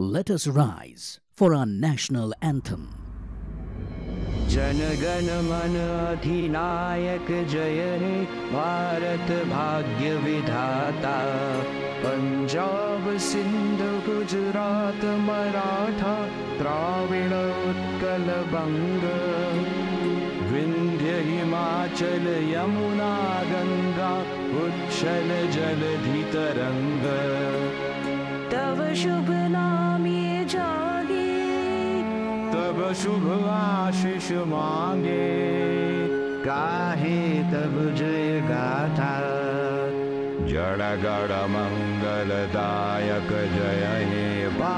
Let us rise for our national anthem. Janagana Mana Adhinayak Jayare Bharat Bhagya Punjab Sindh Gujarat Maratha Dravida Kalabanga Vindhya Himachal Yamuna Ganga Uchchal Jaladhitaranga Tava Shubh तब शुभ आशीष मांगे। काहे तब जय गाथा। जड़ गड़ मंगलदायक जय हे विधाता